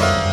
Bye.